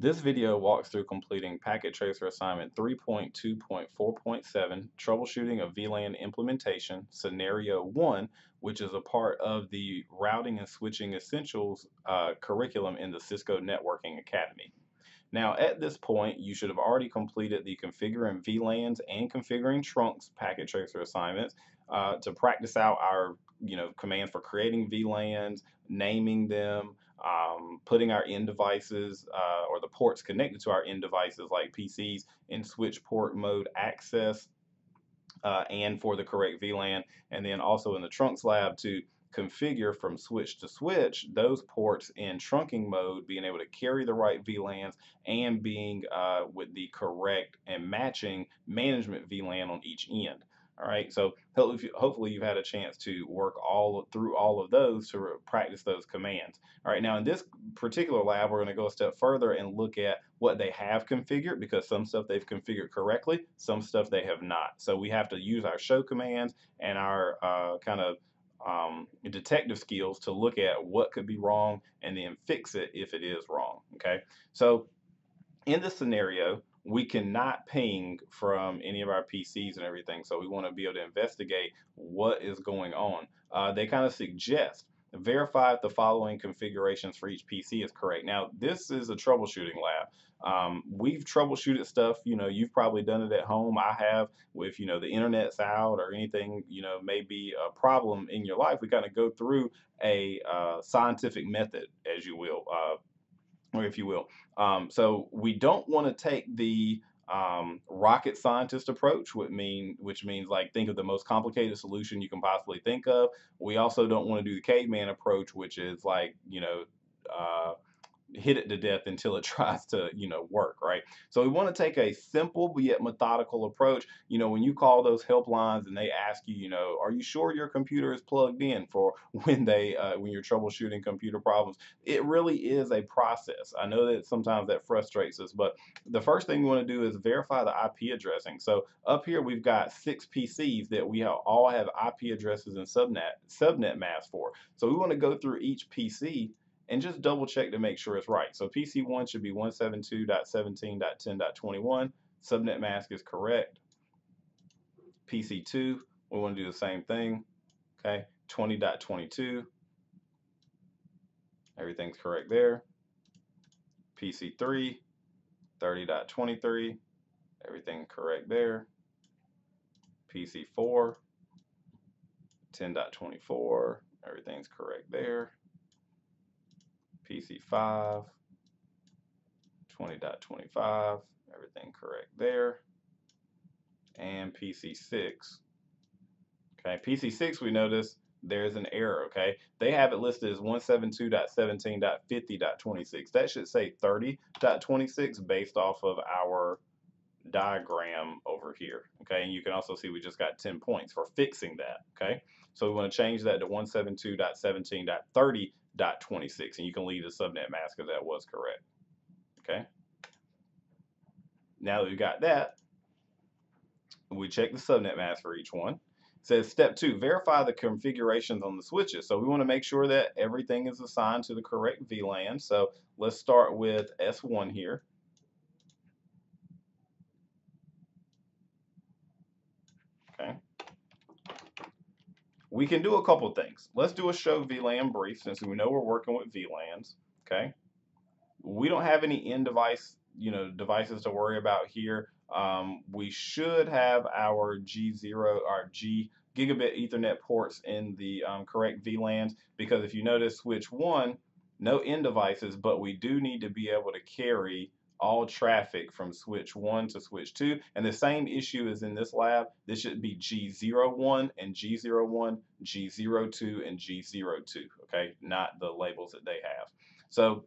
This video walks through completing Packet Tracer Assignment 3.2.4.7, Troubleshooting of VLAN Implementation, Scenario 1, which is a part of the Routing and Switching Essentials uh, curriculum in the Cisco Networking Academy. Now, at this point, you should have already completed the Configuring VLANs and Configuring Trunks Packet Tracer assignments uh, to practice out our you know commands for creating VLANs, naming them, um, putting our end devices uh, or the ports connected to our end devices like PCs in switch port mode access uh, and for the correct VLAN. And then also in the trunks lab to configure from switch to switch those ports in trunking mode, being able to carry the right VLANs and being uh, with the correct and matching management VLAN on each end. All right, so hopefully you've had a chance to work all through all of those to practice those commands. All right, now in this particular lab, we're going to go a step further and look at what they have configured because some stuff they've configured correctly, some stuff they have not. So we have to use our show commands and our uh, kind of um, detective skills to look at what could be wrong and then fix it if it is wrong. Okay, so in this scenario, we cannot ping from any of our PCs and everything. So we want to be able to investigate what is going on. Uh, they kind of suggest verify if the following configurations for each PC is correct. Now, this is a troubleshooting lab. Um, we've troubleshooted stuff, you know, you've probably done it at home. I have with, you know, the internet's out or anything, you know, may be a problem in your life. We kind of go through a uh, scientific method, as you will, uh, or if you will. Um, so we don't want to take the um, rocket scientist approach, would mean which means like think of the most complicated solution you can possibly think of. We also don't want to do the caveman approach, which is like you know. Uh, hit it to death until it tries to you know work right? So we want to take a simple but yet methodical approach. You know when you call those helplines and they ask you you know are you sure your computer is plugged in for when they uh, when you're troubleshooting computer problems? It really is a process. I know that sometimes that frustrates us but the first thing we want to do is verify the ip addressing. So up here we've got six pcs that we have, all have ip addresses and subnet subnet masks for. So we want to go through each pc and just double check to make sure it's right. So PC1 should be 172.17.10.21. Subnet mask is correct. PC2, we want to do the same thing. Okay, 20.22. Everything's correct there. PC3, 30.23. Everything correct there. PC4, 10.24. Everything's correct there. PC5, 20.25, everything correct there. And PC6. Okay, PC6 we notice there's an error, okay? They have it listed as 172.17.50.26. That should say 30.26 based off of our diagram over here, okay? And you can also see we just got 10 points for fixing that, okay? So we want to change that to 172.17.30 dot 26 and you can leave the subnet mask because that was correct. Okay? Now that we've got that we check the subnet mask for each one. It says step two verify the configurations on the switches. So we want to make sure that everything is assigned to the correct VLAN. So let's start with S1 here we can do a couple things. Let's do a show VLAN brief since we know we're working with VLANs. Okay. We don't have any end device, you know, devices to worry about here. Um, we should have our G0 our G gigabit Ethernet ports in the um, correct VLANs because if you notice switch one, no end devices, but we do need to be able to carry all traffic from switch 1 to switch 2. And the same issue is in this lab. This should be G01 and G01, G02 and G02, okay? Not the labels that they have. So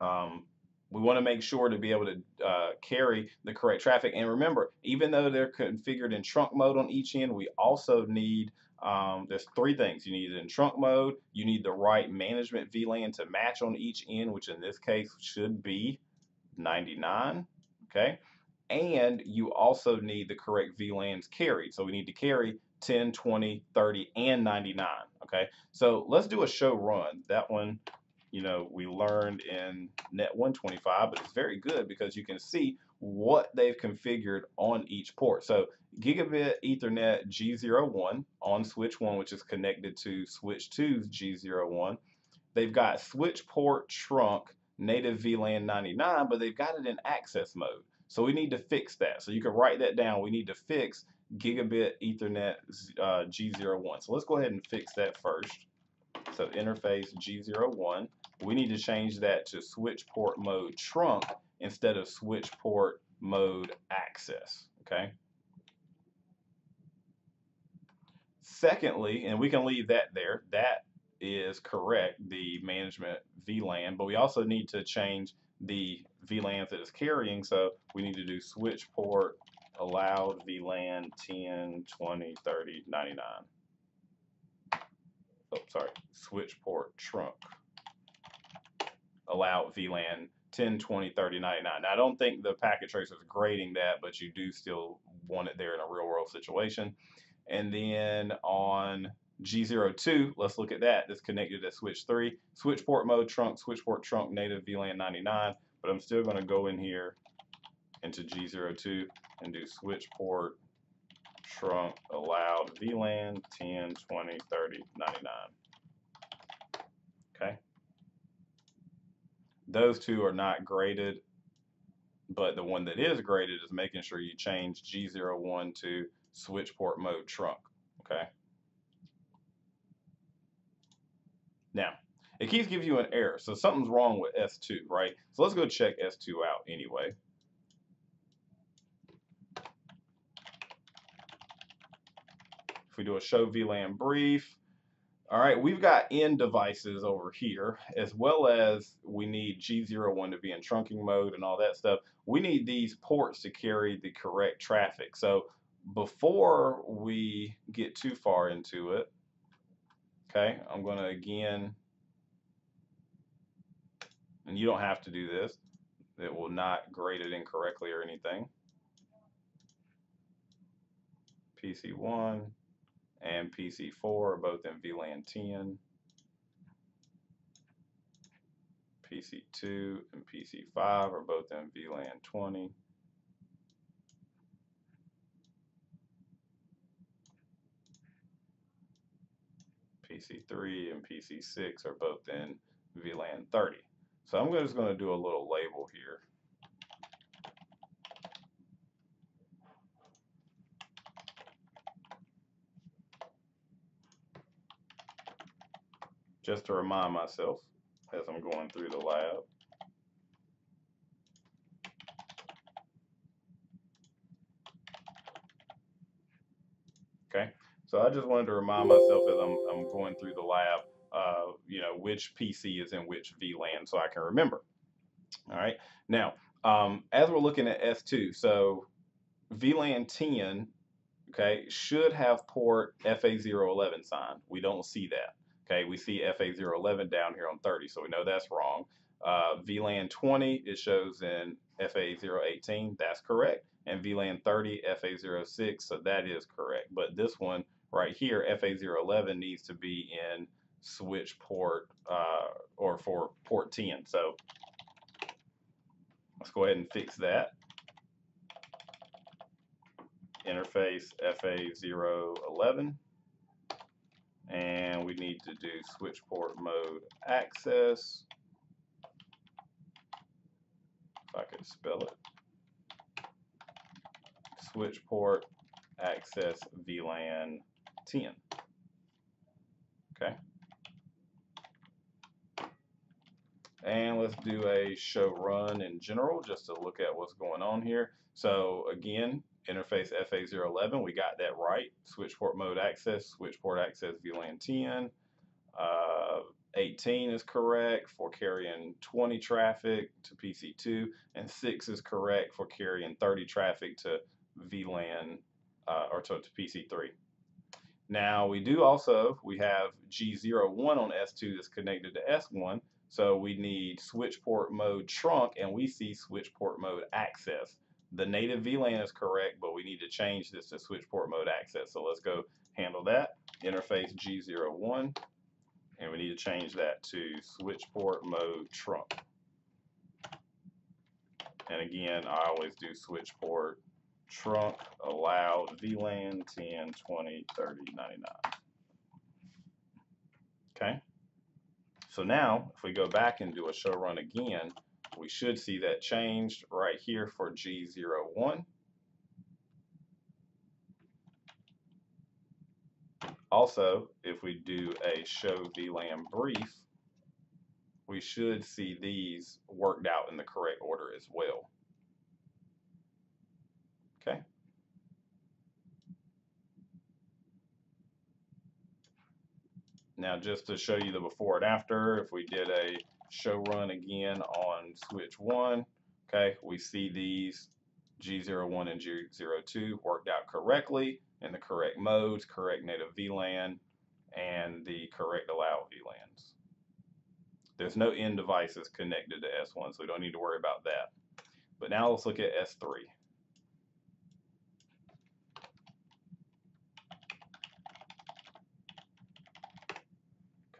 um, we want to make sure to be able to uh, carry the correct traffic. And remember, even though they're configured in trunk mode on each end, we also need um, there's three things. You need it in trunk mode. You need the right management VLAN to match on each end, which in this case should be 99, okay? And you also need the correct VLANs carried. So we need to carry 10, 20, 30, and 99, okay? So let's do a show run. That one you know, we learned in Net 125, but it's very good because you can see what they've configured on each port. So gigabit Ethernet G01 on switch 1, which is connected to switch 2's G01. They've got switch port trunk native VLAN 99, but they've got it in access mode. So we need to fix that. So you can write that down. We need to fix gigabit Ethernet uh, G01. So let's go ahead and fix that first. So interface G01. We need to change that to switch port mode trunk instead of switch port mode access. Okay. Secondly, and we can leave that there, that is correct, the management VLAN, but we also need to change the VLANs that it's carrying. So we need to do switch port allowed VLAN 10, 20, 30, 99. Oh, sorry, switch port trunk allowed VLAN 10, 20, 30, 99. Now, I don't think the packet tracer is grading that, but you do still want it there in a real world situation. And then on G02, let's look at that. That's connected to switch 3. Switch port mode trunk, switch port trunk, native VLAN 99. But I'm still going to go in here into G02 and do switch port trunk allowed VLAN 10, 20, 30, 99. Okay. Those two are not graded, but the one that is graded is making sure you change G01 to switch port mode trunk. Okay. Now, it keeps giving you an error. So something's wrong with S2, right? So let's go check S2 out anyway. If we do a show VLAN brief, all right, we've got N devices over here, as well as we need G01 to be in trunking mode and all that stuff. We need these ports to carry the correct traffic. So before we get too far into it, okay, I'm going to again, and you don't have to do this. It will not grade it incorrectly or anything. PC1, and PC4 are both in VLAN 10. PC2 and PC5 are both in VLAN 20. PC3 and PC6 are both in VLAN 30. So I'm just going to do a little label here. just to remind myself as I'm going through the lab. Okay, so I just wanted to remind myself as I'm, I'm going through the lab, uh, you know, which PC is in which VLAN so I can remember. All right, now, um, as we're looking at S2, so VLAN 10, okay, should have port FA011 signed. We don't see that. Okay, we see FA011 down here on 30, so we know that's wrong. Uh, VLAN 20, it shows in FA018, that's correct. And VLAN 30, FA06, so that is correct. But this one right here, FA011, needs to be in switch port uh, or for port 10. So let's go ahead and fix that. Interface FA011 and we need to do switch port mode access. If I could spell it. Switch port access VLAN 10. Okay. And let's do a show run in general just to look at what's going on here. So again, interface FA011, we got that right. Switch port mode access, switch port access VLAN 10. Uh, 18 is correct for carrying 20 traffic to PC2, and 6 is correct for carrying 30 traffic to VLAN uh, or to, to PC3. Now we do also, we have G01 on S2 that's connected to S1, so we need switch port mode trunk and we see switch port mode access the native VLAN is correct, but we need to change this to switch port mode access. So let's go handle that. Interface G01. and we need to change that to switch port mode trunk. And again, I always do switch port trunk allowed VLAN 10, 20, 30, 99. Okay. So now if we go back and do a show run again, we should see that changed right here for G01. Also, if we do a show VLAN brief, we should see these worked out in the correct order as well. Okay. Now just to show you the before and after, if we did a show run again on switch 1, okay, we see these G01 and G02 worked out correctly in the correct modes, correct native VLAN, and the correct allowed VLANs. There's no end devices connected to S1, so we don't need to worry about that. But now let's look at S3.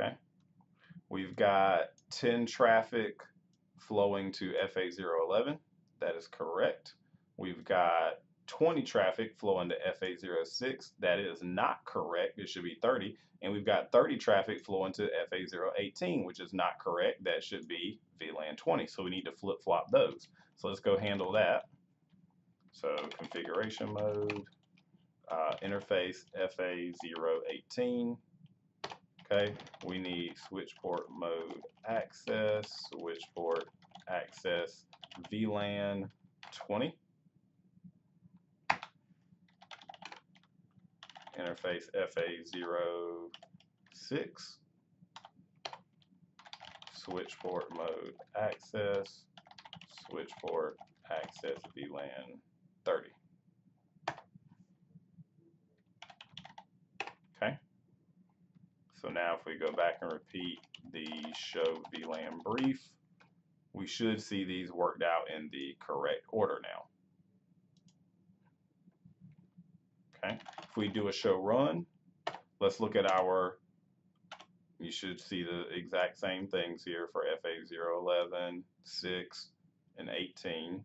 Okay. We've got 10 traffic flowing to FA011. That is correct. We've got 20 traffic flowing to FA06. That is not correct. It should be 30. And we've got 30 traffic flowing to FA018, which is not correct. That should be VLAN 20. So we need to flip flop those. So let's go handle that. So configuration mode, uh, interface FA018. Okay, we need switch port mode access, switch port access VLAN 20. interface FA06, switch port mode access, switch port access VLAN 30. Okay. So now if we go back and repeat the show VLAN brief, we should see these worked out in the correct order now. Okay. If we do a show run, let's look at our, you should see the exact same things here for FA011, 6, and 18.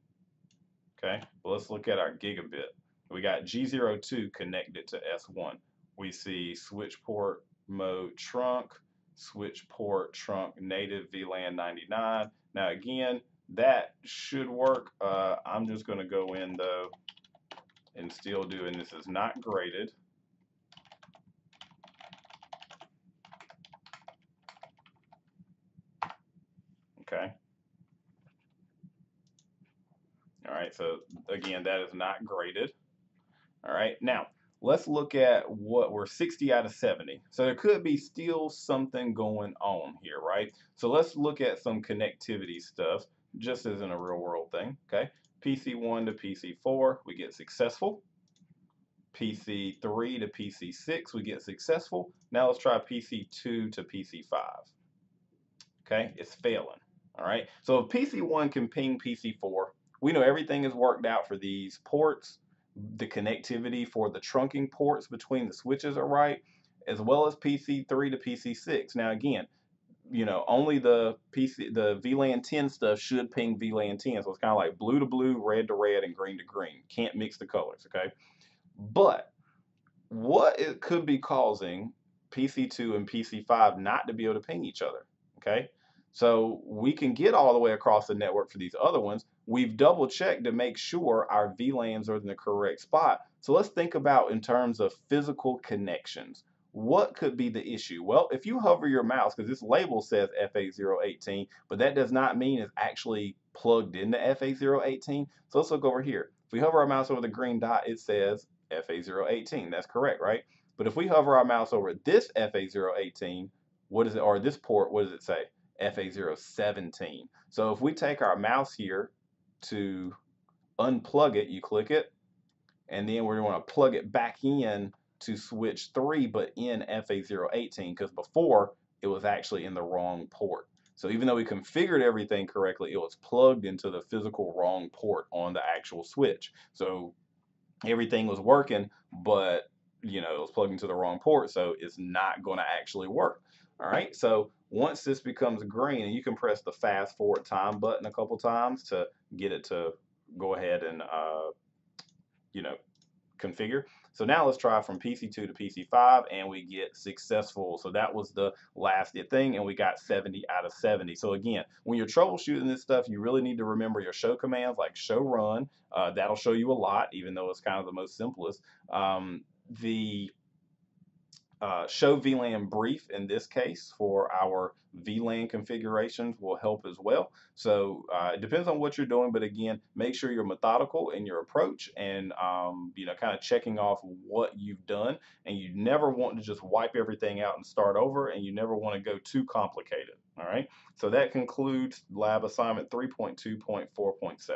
Okay, let's look at our gigabit. We got G02 connected to S1. We see switch port mode trunk, switch port trunk native VLAN 99. Now again, that should work. Uh, I'm just going to go in though and still do, and this is not graded. Okay. All right, so again, that is not graded. All right, now let's look at what we're 60 out of 70. So there could be still something going on here, right? So let's look at some connectivity stuff, just as in a real world thing, okay? PC1 to PC4, we get successful. PC3 to PC6, we get successful. Now let's try PC2 to PC5. Okay, it's failing. All right, so if PC1 can ping PC4, we know everything is worked out for these ports. The connectivity for the trunking ports between the switches are right, as well as PC3 to PC6. Now again, you know, only the PC, the VLAN 10 stuff should ping VLAN 10. So it's kind of like blue to blue, red to red, and green to green. Can't mix the colors, okay? But what it could be causing PC2 and PC5 not to be able to ping each other, okay? So we can get all the way across the network for these other ones. We've double checked to make sure our VLANs are in the correct spot. So let's think about in terms of physical connections. What could be the issue? Well, if you hover your mouse, because this label says FA018, but that does not mean it's actually plugged into FA018. So let's look over here. If we hover our mouse over the green dot, it says FA018. That's correct, right? But if we hover our mouse over this FA018, what is it, or this port, what does it say? FA017. So if we take our mouse here to unplug it, you click it, and then we're going to plug it back in to switch 3 but in FA018 because before it was actually in the wrong port. So even though we configured everything correctly, it was plugged into the physical wrong port on the actual switch. So everything was working, but you know, it was plugged into the wrong port, so it's not going to actually work. All right, so once this becomes green, and you can press the fast forward time button a couple times to get it to go ahead and, uh, you know, configure. So now let's try from PC2 to PC5 and we get successful. So that was the last thing and we got 70 out of 70. So again, when you're troubleshooting this stuff, you really need to remember your show commands like show run. Uh, that'll show you a lot, even though it's kind of the most simplest. Um, the uh, show VLAN brief in this case for our VLAN configurations will help as well. So uh, it depends on what you're doing, but again, make sure you're methodical in your approach and um, you know kind of checking off what you've done. And you never want to just wipe everything out and start over, and you never want to go too complicated. All right. So that concludes lab assignment 3.2.4.7.